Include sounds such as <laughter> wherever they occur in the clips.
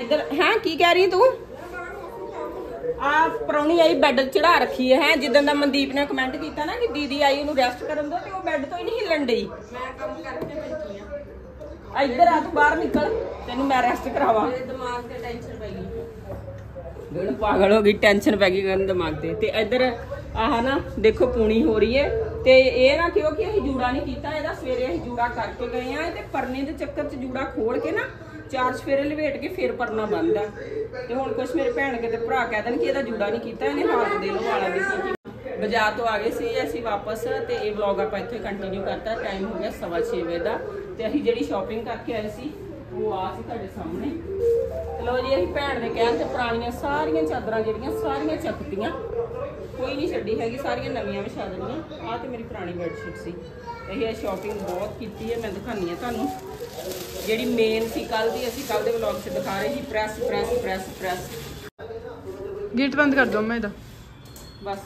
ਇੱਧਰ ਹਾਂ ਕੀ ਕਹਿ ਰਹੀ ਤੂੰ? ਆ ਪਰੌਣੀ ਆਈ ਬੈੱਡ ਚੜਾ ਰੱਖੀ ਹੈ ਹੈਂ, ਜਿੱਦਣ ਦਾ ਮਨਦੀਪ ਨੇ ਕਮੈਂਟ ਕੀਤਾ ਨਾ ਕਿ ਦੀਦੀ ਆਈ ਉਹਨੂੰ ਰੈਸਟ ਕਰਨ ਦੋ ਤੇ ਉਹ ਬੈੱਡ ਤੋਂ ਹੀ ਨਹੀਂ ਹਿੱਲਣ ਡਈ। ਮੈਂ ਕੰਮ ਕਰਕੇ ਬੈਠੀ ਆ। ਆ ਇੱਧਰ ਆ ਤੂੰ ਬਾਹਰ ਨਿਕਲ। ਤੈਨੂੰ ਮੈਂ ਰੈਸਟ ਕਰਾਵਾਂ। ਮੇਰੇ ਦਿਮਾਗ ਤੇ ਟੈਨਸ਼ਨ ਪੈ ਗਈ। ਗੜ ਪਾਗਲ ਹੋ ਗਈ ਟੈਨਸ਼ਨ ਪੈ ਗਈ ਕਰਨ ਦਿਮਾਗ ਤੇ। ਤੇ ਇੱਧਰ ਆਹ ਨਾ, ਦੇਖੋ ਪੂਣੀ ਹੋ ਰਹੀ ਹੈ। ਤੇ ਇਹ ਨਾ ਕਿਉਂ ਕਿ ਅਸੀਂ ਜੂੜਾ ਨਹੀਂ ਕੀਤਾ, ਇਹਦਾ ਸਵੇਰੇ ਅਸੀਂ ਜੂੜਾ ਕਰਕੇ ਗਏ ਆ ਤੇ ਪਰਨੇ ਦੇ ਚੱਕਰ 'ਚ ਜੂੜਾ ਖੋਲ ਕੇ ਨਾ ਚਾਰ ਸਵੇਰੇ ਲਵੇਟ ਕੇ ਫਿਰ ਪਰਨਾ ਬੰਨਦਾ ਤੇ ਹੁਣ ਕੁਛ ਮੇਰੇ ਭੈਣ ਕੇ ਤੇ ਭਰਾ ਕਹਿ ਦੇਣ ਕਿ ਇਹਦਾ ਜੂੜਾ ਨਹੀਂ ਕੀਤਾ, ਇਹਨੇ ਹਾਲਤ ਦੇ ਲੋ ਵਾਲਾ ਦੀ ਕੀ ਬਾਜ਼ਾਰ ਤੋਂ ਆ ਗਏ ਸੀ, ਅਸੀਂ ਵਾਪਸ ਤੇ ਇਹ ਵਲੌਗ ਆਪਾਂ ਇੱਥੇ ਕੰਟੀਨਿਊ ਕਰਤਾ ਟਾਈਮ ਹੋ ਗਿਆ 6:30 ਵਜੇ ਦਾ। ਤੇ ਅਸੀਂ ਜਿਹੜੀ ਸ਼ਾਪਿੰਗ ਕਰਕੇ ਆਏ ਸੀ, ਉਹ ਆ ਸੀ ਤੁਹਾਡੇ ਸਾਹਮਣੇ। ਚਲੋ ਜੀ, ਅਸੀਂ ਭੈਣ ਦੇ ਕਹਿਣ ਤੇ ਪੁਰਾਣੀਆਂ ਸਾਰੀਆਂ ਚਾਦਰਾਂ ਜਿਹੜੀਆਂ, ਸਾਰੀਆਂ ਚੱਕਤੀਆਂ ਕੋਈ ਨਹੀਂ ਛੱਡੀ ਹੈਗੀ ਸਾਰੀਆਂ ਨਵੀਆਂ ਵਿਛਾ ਦੇਣੀਆਂ ਆਹ ਤੇ ਮੇਰੀ ਪੁਰਾਣੀ ਬੈੱਡਸ਼ੀਟ ਸੀ। ਇਹ ਸ਼ਾਪਿੰਗ ਬਹੁਤ ਕੀਤੀ ਹੈ ਮੈਂ ਦਿਖਾਨੀ ਆ ਤੁਹਾਨੂੰ। ਜਿਹੜੀ ਮੇਨ ਸੀ ਕੱਲ ਦੀ ਅਸੀਂ ਕੱਲ ਦੇ ਵਲੌਗ 'ਚ ਦਿਖਾ ਰਹੇ ਸੀ press press press press gate ਬੰਦ ਕਰ ਦੋ ਮੈਂ ਇਹਦਾ। ਬਸ।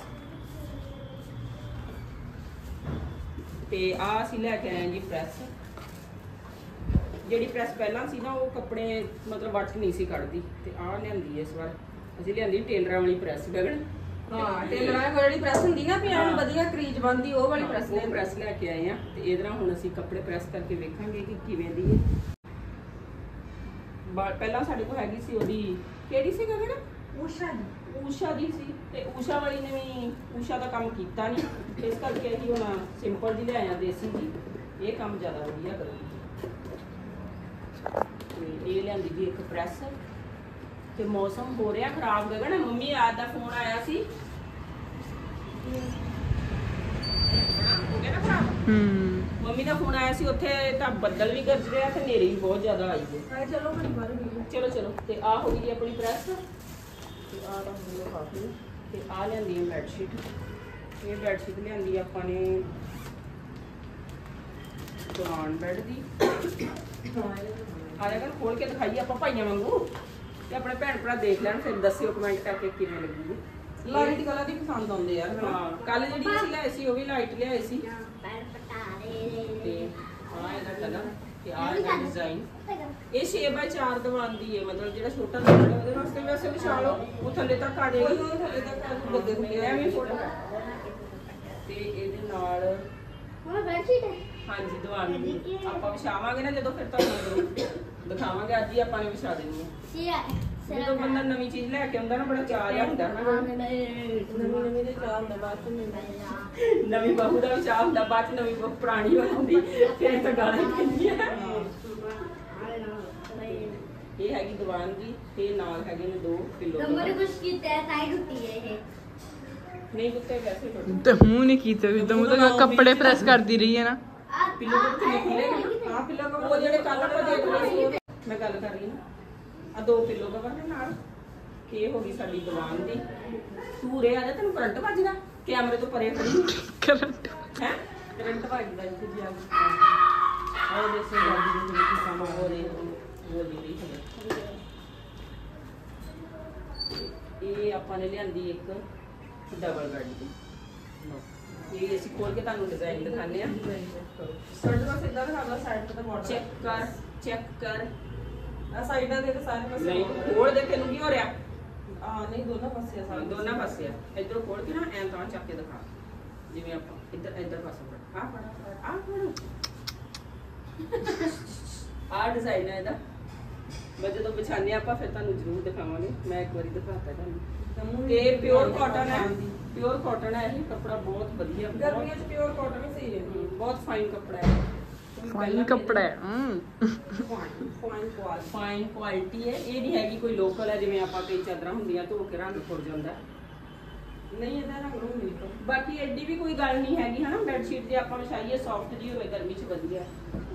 ਤੇ ਆ ਅਸੀਂ ਲੈ ਕੇ ਆਏ ਜੀ ਪ੍ਰੈਸ ਜਿਹੜੀ ਪ੍ਰੈਸ ਪਹਿਲਾਂ ਸੀ ਨਾ ਉਹ ਕੱਪੜੇ ਮਤਲਬ ਵੱਟ ਨਹੀਂ ਸੀ ਕੱਢਦੀ। ਤੇ ਆਹ ਲਿਆਂਦੀ ਹੈ ਇਸ ਵਾਰ। ਅਸੀਂ ਲਿਆਂਦੀ ਟੇਲਰਾਂ ਵਾਲੀ ਪ੍ਰੈਸ ਗਗਨ। ਹਾਂ ਟੇਲਰਾਂ ਕੋਲ ਜਿਹੜੀ ਪ੍ਰੈਸ ਹੁੰਦੀ ਨਾ ਵੀ ਐਨ ਵਧੀਆ ਕਰੀਜ ਬੰਦੀ ਉਹ ਵਾਲੀ ਪ੍ਰੈਸ ਉਹ ਪ੍ਰੈਸ ਲੈ ਕੇ ਆਏ ਆ ਤੇ ਇਹਦੇ ਹੁਣ ਅਸੀਂ ਕੱਪੜੇ ਪ੍ਰੈਸ ਕਰਕੇ ਵੇਖਾਂਗੇ ਕਿ ਕਿਵੇਂ ਦੀ ਹੈ। ਪਹਿਲਾਂ ਸਾਡੇ ਕੋਲ ਹੈਗੀ ਸੀ ਉਹਦੀ ਕਿਹੜੀ ਸੀ ਗਗਨ? ਉਸ਼ਾ ਦੀ ਊਸ਼ਾ ਦੀ ਸੀ ਤੇ ਊਸ਼ਾ ਵਾਲੀ ਨੇ ਵੀ ਊਸ਼ਾ ਦਾ ਕੰਮ ਕੀਤਾ ਨਹੀਂ ਇਸ ਕਰਕੇ ਅਸੀਂ ਹੁਣ ਸਿੰਪਲ ਦੀ ਲਿਆਇਆ ਦੇਸੀ ਦੀ ਇਹ ਕੰਮ ਜ਼ਿਆਦਾ ਵਧੀਆ ਕਰੂਗੀ ਤੇ ਇਹ ਲਿਆਂਦੀ ਜੀ ਇੱਕ ਪ੍ਰੈਸ ਤੇ ਮੌਸਮ ਹੋ ਰਿਹਾ ਖਰਾਬ ਗਗਨ ਮੰਮੀ ਆਦ ਦਾ ਫੋਨ ਆਇਆ ਸੀ। ਹਾਂ, ਹੋ ਗਿਆ ਨਾ ਖਰਾਬ? ਹੂੰ। ਮੰਮੀ ਦਾ ਫੋਨ ਆਇਆ ਸੀ ਉੱਥੇ ਤਾਂ ਬੱਦਲ ਵੀ ਗਰਜ ਰਿਹਾ ਤੇ ਹਨੇਰੀ ਵੀ ਬਹੁਤ ਜ਼ਿਆਦਾ ਆਈ ਹੈ। ਆ ਚਲੋ ਮੈਂ ਬਾਹਰ ਗਈ ਚਲੋ ਚਲੋ ਤੇ ਆ ਹੋ ਗਈ ਜੀ ਆਪਣੀ ਪ੍ਰੈਸ। ਤੇ ਆ ਤਾਂ ਹੁਣ ਕਾਫੀ। ਤੇ ਆ ਲਿਆਂਦੀ ਹੈ ਬੈੱਡ ਸ਼ੀਟ ਇਹ ਬੈੱਡ ਸ਼ੀਟ ਲਿਆਂਦੀ ਆਪਾਂ ਨੇ ਪੁਰਾਣ ਬੈੱਡ ਦੀ। ਆ ਜਾਗਾ ਖੋਲ ਕੇ ਦਿਖਾਈਏ ਆਪਾਂ ਭਾਈਆਂ ਵਾਂਗੂ। ਤੇ ਆਪਣੇ ਭੈਣ ਭਰਾ ਦੇਖ ਲੈਣ ਫਿਰ ਦੱਸਿਓ ਕਮੈਂਟ ਕਰਕੇ ਕਿਵੇਂ ਲੱਗੀ ਲਾਈਟ ਕਲਰ ਦੀ ਪਸੰਦ ਆਉਂਦੇ ਯਾਰ ਹਾਂ ਕੱਲ ਜਿਹੜੀ ਅਸੀਂ ਲਿਆਏ ਸੀ ਉਹ ਵੀ ਲਾਈਟ ਲਿਆਏ ਸੀ। ਤੇ ਆ ਇਹਦਾ ਕਲਰ ਤੇ ਆ ਇਹਦਾ ਡਿਜ਼ਾਈਨ ਇਹ 6x4 ਦੀਵਾਨ ਦੀ ਹੈ ਮਤਲਬ ਜਿਹੜਾ ਛੋਟਾ ਦੀਵਾਨ ਹੈ ਉਹਦੇ ਵਾਸਤੇ ਵੈਸੇ ਵਿਛਾ ਲਓ ਉਹ ਥੱਲੇ ਤੱਕ ਆ ਕੋਈ ਜਾਏਗੀ ਉਹ ਥੱਲੇ ਤੱਕ ਆ ਜੂ ਬੱਗੇ ਹੁੰਦੇ ਆ। ਐਵੇਂ ਫੋਟੋ। ਤੇ ਇਹਦੇ ਨਾਲ ਹਾਂਜੀ ਦੀਵਾਨ ਦੀ। ਆਪਾਂ ਵਿਛਾਵਾਂਗੇ ਨਾ ਜਦੋਂ ਫਿਰ ਤੁਹਾਨੂੰ ਦਿਖਾਵਾਂਗੇ ਅੱਜ ਹੀ ਆਪਾਂ ਨੇ ਵਿਛਾ ਦੇਣੀ ਹੈ। ਜਦੋਂ ਬੰਦਾ ਨਵੀਂ ਚੀਜ਼ ਲੈ ਕੇ ਆਉਂਦਾ ਨਾ ਬੜਾ ਚਾਅ ਜਿਹਾ ਹੁੰਦਾ ਨਾ। ਨਵੀਂ ਨਵੀਂ ਦੇ ਚਾਹ ਹੁੰਦਾ ਬਾਅਦ ਚ ਮਿਲਦਾ ਨਵੀਂ ਬਹੂ ਦਾ ਵੀ ਚਾਅ ਹੁੰਦਾ ਬਾਅਦ ਚ ਨਵੀਂ ਬਹੂ ਪੁਰਾਣੀ ਹੋ ਜਾਂਦੀ। ਫਿਰ ਤਾਂ ਗਾਲਾਂ ਹੀ ਪੈਂਦੀਆਂ। ਇਹ ਹੈਗੀ ਦੀਵਾਨ ਦੀ ਤੇ ਨਾਲ ਹੈਗੇ ਨੇ ਦੋ ਪਿੱਲੋ ਨਹੀਂ ਕੁੱਤੇ ਵੈਸੇ ਤੇ ਹੂੰ ਨਹੀਂ ਕੀਤਾ ਵੀ ਤੂੰ ਤਾਂ ਕੱਪੜੇ ਪ੍ਰੈਸ ਕਰਦੀ ਰਹੀ ਹੈ ਨਾ। ਪਿੱਲੋ ਕਿੰਨੇ ਖੁੱਲੇ ਹਾਂ ਪਿੱਲੋ ਉਹ ਜਿਹੜੇ ਕੱਲ ਆਪਾਂ ਦੇਖ ਰਹੇ ਸੀ ਮੈਂ ਗੱਲ ਕਰ ਰਹੀ ਨਾ ਆ ਦੋ ਪਿੱਲੋ ਕਵਰ ਨੇ ਨਾਲ। ਇਹ ਹੋ ਗਈ ਸਾਡੀ ਦੀਵਾਨ ਦੀ। ਤੂੰ ਰੇ ਆ ਜਾ ਤੈਨੂੰ ਕਰੰਟ ਵੱਜਦਾ। ਕੈਮਰੇ ਤੋਂ ਪਰੇ ਖੜੀ ਕਰੰਟ। ਹੈ? ਕਰੰਟ ਵੱਜਦਾ ਇੱਥੇ ਜੀ ਆ ਆਹ ਦੇ ਸੇ ਗੱਡੀ ਦੇ ਵਿੱਚ ਸਮਾਂ ਹੋ ਰਹੀ ਹੈ। ਇਹ ਆਪਾਂ ਨੇ ਲਿਆਂਦੀ ਇੱਕ ਡਬਲ ਬੈੱਡ ਦੀ। ਇਹ ਅਸੀਂ ਖੋਲ ਕੇ ਤੁਹਾਨੂੰ ਡਿਜ਼ਾਈਨ ਦਿਖਾਣੇ ਆ ਸਾਡੇ ਪਾਸ ਇਦਾਂ ਦਿਖਾਉਂਦਾ ਸਾਈਡ ਤੇ ਮਾਡਲ ਚੈੱਕ ਕਰ ਚੈੱਕ ਕਰ। ਆ ਸਾਈਡਾਂ ਦੇ ਤੇ ਸਾਰੇ ਪਾਸੇ ਨਹੀਂ ਖੋਲ ਦੇ ਤੈਨੂੰ ਕੀ ਹੋ ਰਿਹਾ? ਆ ਨਹੀਂ ਦੋਨਾਂ ਪਾਸੇ ਆ ਸਾਰੇ। ਦੋਨਾਂ ਪਾਸੇ ਆ। ਇਧਰੋਂ ਖੋਲ ਕੇ ਨਾ ਐਂ ਤਾਂ ਚੱਕ ਕੇ ਦਿਖਾ। ਜਿਵੇਂ ਆਪਾਂ ਇੱਧਰ ਇੱਧਰ ਪਾਸੇ ਫੜ। ਆ ਫੜ ਆ ਫੜ ਆ ਡਿਜ਼ਾਈਨ ਹੈ ਇਹਦਾ। ਮੈਂ ਜਦੋਂ ਵਿਛਾਣੇ ਆਪਾਂ ਫਿਰ ਤੁਹਾਨੂੰ ਜ਼ਰੂਰ ਦਿਖਾਵਾਂਗੇ। ਮੈਂ ਇੱਕ ਵਾਰੀ ਦਿਖਾਤਾ ਤੁਹਾਨੂੰ। ਤੇ ਪਿਓਰ ਕਾਟਨ ਹੈ ਪਿਓਰ ਕਾਟਨ ਹੈ ਇਹ। ਕੱਪੜਾ ਬਹੁਤ ਵਧੀਆ। ਗਰਮੀਆਂ ਚ ਪਿਓਰ ਕਾਟਨ ਸਹੀ ਹੈ। ਬਹੁਤ ਫਾਈਨ ਕੱਪੜਾ ਹੈ। ਫਾਈਨ ਕੱਪੜਾ ਹੈ ਫਾਈਨ ਕੁਆਲਿਟੀ ਫਾਈਨ ਕੁਆਲਿਟੀ ਹੈ ਇਹ ਨਹੀਂ ਹੈਗੀ ਕੋਈ ਲੋਕਲ ਹੈ ਜਿਵੇਂ ਆਪਾਂ ਕਈ ਚਾਦਰਾਂ ਹੁੰਦੀਆਂ ਧੋ ਕੇ ਰੰਗ ਫੁੱਟ ਜਾਂਦਾ ਨਹੀਂ ਇਹਦਾ ਰੰਗ ਨੂੰ ਨਹੀਂ ਤਾਂ ਬਾਕੀ ਐਡੀ ਵੀ ਕੋਈ ਗੱਲ ਨਹੀਂ ਹੈਗੀ ਹਨਾ? ਬੈੱਡ ਸ਼ੀਟ ਜੇ ਆਪਾਂ ਵਿਛਾਈਏ ਸੌਫਟ ਜੀ ਹੋਵੇ ਗਰਮੀ 'ਚ ਵਧੀਆ।